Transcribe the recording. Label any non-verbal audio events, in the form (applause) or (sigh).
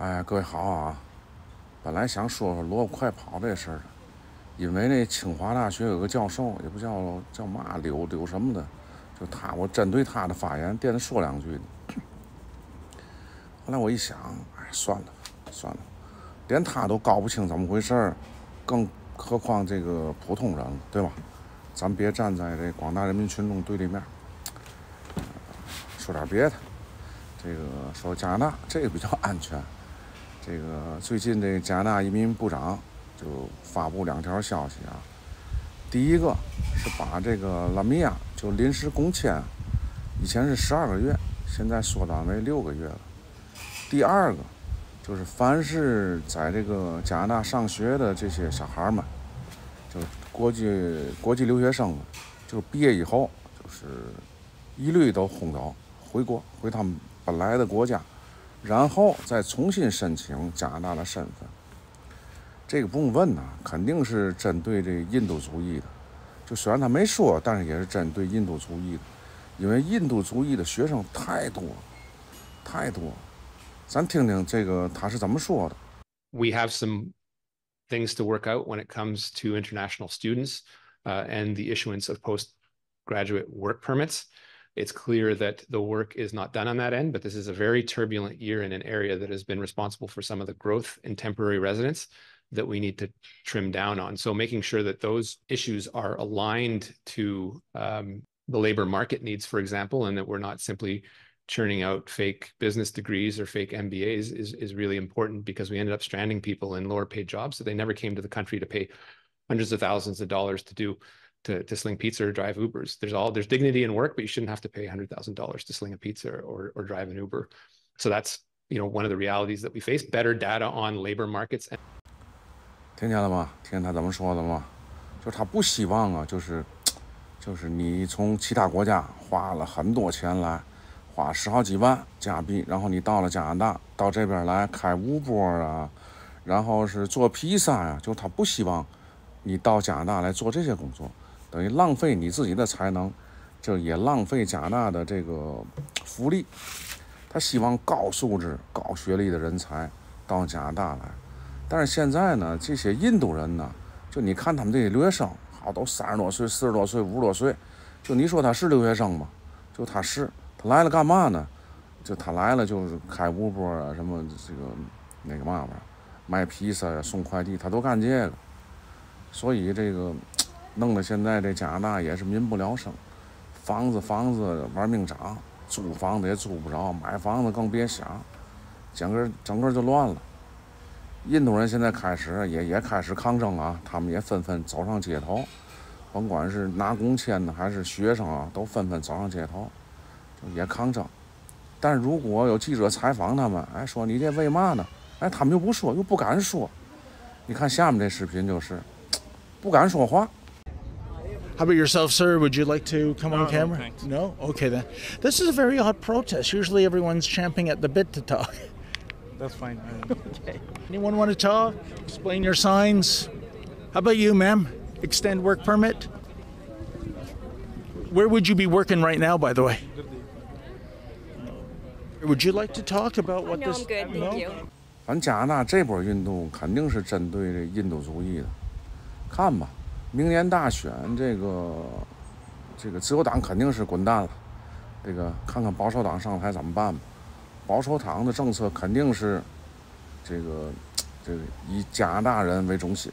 哎，各位好啊！本来想说说萝卜快跑这事儿的，因为那清华大学有个教授，也不叫叫嘛柳柳什么的，就他，我针对他的发言惦着说两句呢。后来我一想，哎，算了算了，连他都搞不清怎么回事儿，更何况这个普通人，对吧？咱别站在这广大人民群众对立面，说点别的。这个说加拿大这个比较安全。这个最近这个加拿大移民部长就发布两条消息啊。第一个是把这个拉米亚就临时工签，以前是十二个月，现在缩短为六个月了。第二个就是凡是在这个加拿大上学的这些小孩们，就国际国际留学生们，就毕业以后就是一律都轰走回国，回他们本来的国家。然后再重新申请加拿大的身份，这个不用问呐，肯定是针对这印度主义的。就虽然他没说，但是也是针对印度主义的，因为印度主义的学生太多，太多。咱听听这个他是怎么说的。We have some things to work out when it comes to international students uh, and the issuance of postgraduate work permits. It's clear that the work is not done on that end, but this is a very turbulent year in an area that has been responsible for some of the growth in temporary residents that we need to trim down on. So making sure that those issues are aligned to um, the labor market needs, for example, and that we're not simply churning out fake business degrees or fake MBAs is, is really important because we ended up stranding people in lower paid jobs. So they never came to the country to pay hundreds of thousands of dollars to do to, to sling pizza or drive Ubers. There's all there's dignity in work, but you shouldn't have to pay hundred thousand dollars to sling a pizza or or drive an Uber. So that's you know one of the realities that we face. Better data on labor markets. 听见了吗？听见他怎么说的吗？就是他不希望啊，就是就是你从其他国家花了很多钱来，花十好几万加币，然后你到了加拿大，到这边来开五波啊，然后是做披萨呀，就他不希望你到加拿大来做这些工作。 等于浪费你自己的才能，就也浪费加拿大的这个福利。他希望高素质、高学历的人才到加拿大来，但是现在呢，这些印度人呢，就你看他们这些留学生，好都三十多岁、四十多岁、五十多岁，就你说他是留学生吗？就他是，他来了干嘛呢？就他来了就是开五波啊，什么这个那个嘛玩意儿，卖披萨呀、送快递，他都干这个。所以这个。弄得现在这加拿大也是民不聊生，房子房子玩命涨，租房子也租不着，买房子更别想，整个整个就乱了。印度人现在开始也也开始抗争啊，他们也纷纷走上街头，甭管是拿工签的还是学生啊，都纷纷走上街头，也抗争。但如果有记者采访他们，哎，说你这为嘛呢？哎，他们又不说，又不敢说。你看下面这视频就是，不敢说话。How about yourself, sir? Would you like to come no, on camera? No, no, Okay then. This is a very odd protest. Usually everyone's champing at the bit to talk. That's fine. (laughs) okay. Anyone want to talk? Explain your signs? How about you, ma'am? Extend work permit? Where would you be working right now, by the way? Would you like to talk about what no, this? I'm good, thank no? you. 反正加拿大这波运动肯定是针对这印度主义的，看吧。 明年大选，这个这个自由党肯定是滚蛋了。这个看看保守党上台怎么办吧。保守党的政策肯定是这个这个以加拿大人为中心。